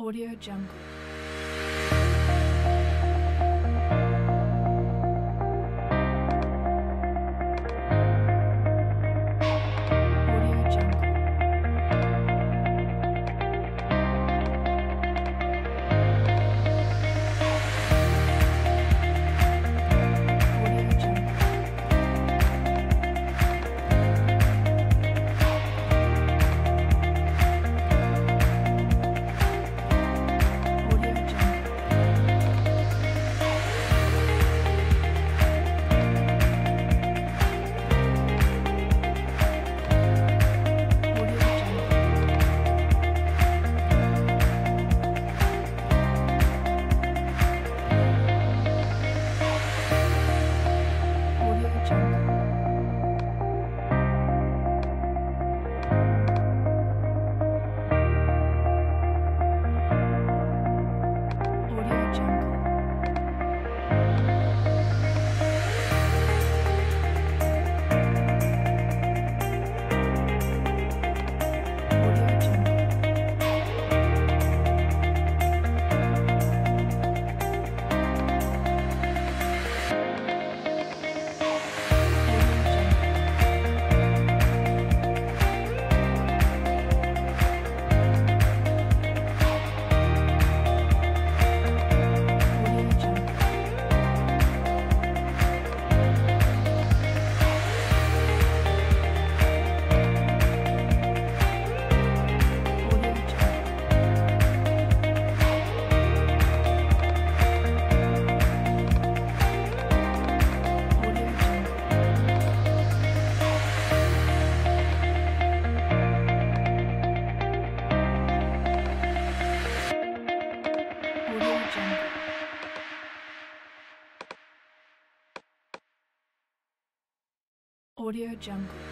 Audio Jungle. legend. Audio Jungle.